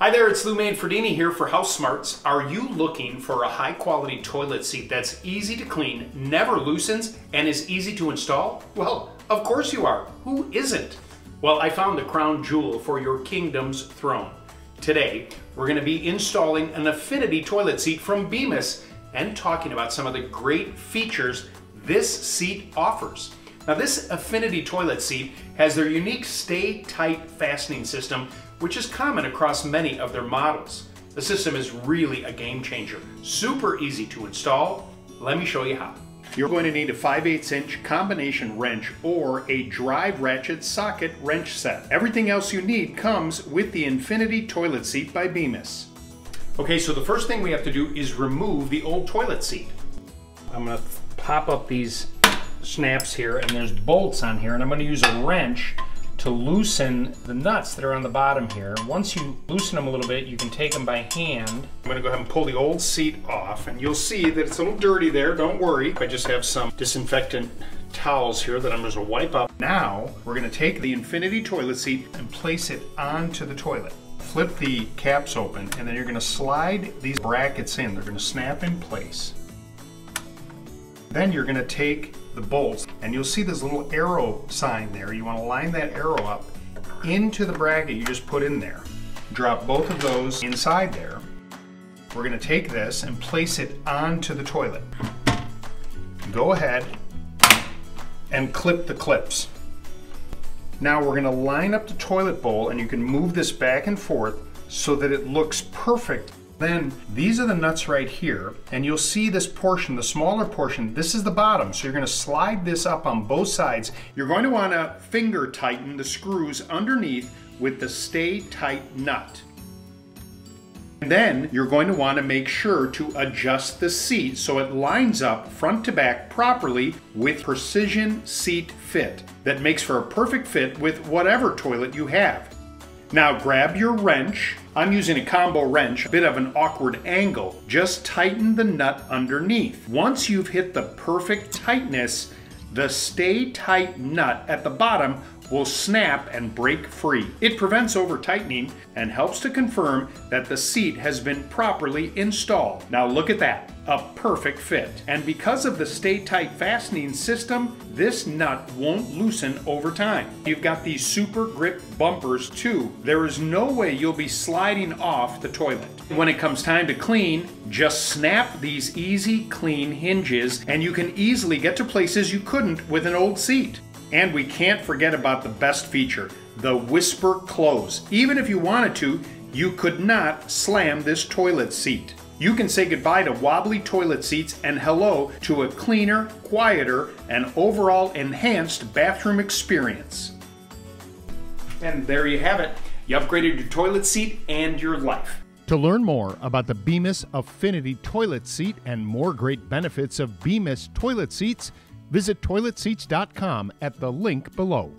Hi there, it's Lou Manfredini here for House Smarts. Are you looking for a high quality toilet seat that's easy to clean, never loosens, and is easy to install? Well, of course you are. Who isn't? Well, I found the crown jewel for your kingdom's throne. Today, we're going to be installing an Affinity toilet seat from Bemis and talking about some of the great features this seat offers. Now, this Affinity toilet seat has their unique STA-TITE fastening system which is common across many of their models. The system is really a game changer. Super easy to install. Let me show you how. You're going to need a 5 8 inch combination wrench or a drive ratchet socket wrench set. Everything else you need comes with the Affinity toilet seat by Bemis. Okay, so the first thing we have to do is remove the old toilet seat. I'm going to pop up these snaps here and there's bolts on here and I'm going to use a wrench to loosen the nuts that are on the bottom here. Once you loosen them a little bit, you can take them by hand. I'm gonna go ahead and pull the old seat off and you'll see that it's a little dirty there, don't worry. I just have some disinfectant towels here that I'm just gonna wipe up. Now, we're gonna take the Affinity toilet seat and place it onto the toilet. Flip the caps open and then you're gonna slide these brackets in. They're gonna snap in place. Then you're gonna take the bolts and you'll see this little arrow sign there. You wanna line that arrow up into the bracket you just put in there. Drop both of those inside there. We're gonna take this and place it onto the toilet. Go ahead and clip the clips. Now we're gonna line up the toilet bowl and you can move this back and forth so that it looks perfect then these are the nuts right here, and you'll see this portion, the smaller portion, this is the bottom. So you're gonna slide this up on both sides. You're going to wanna finger tighten the screws underneath with the STA-TITE nut. And then you're going to want to make sure to adjust the seat so it lines up front to back properly with precision seat fit that makes for a perfect fit with whatever toilet you have. Now grab your wrench. I'm using a combo wrench, a bit of an awkward angle. Just tighten the nut underneath. Once you've hit the perfect tightness, the STA-TITE nut at the bottom will snap and break free. It prevents over tightening and helps to confirm that the seat has been properly installed. Now look at that a perfect fit. And because of the STA-TITE fastening system, this nut won't loosen over time. You've got these super grip bumpers too. There is no way you'll be sliding off the toilet. When it comes time to clean, just snap these easy clean hinges and you can easily get to places you couldn't with an old seat. And we can't forget about the best feature, the whisper close. Even if you wanted to, you could not slam this toilet seat. You can say goodbye to wobbly toilet seats and hello to a cleaner, quieter, and overall enhanced bathroom experience. And there you have it. You upgraded your toilet seat and your life. To learn more about the Bemis Affinity toilet seat and more great benefits of Bemis toilet seats, visit toiletseats.com at the link below.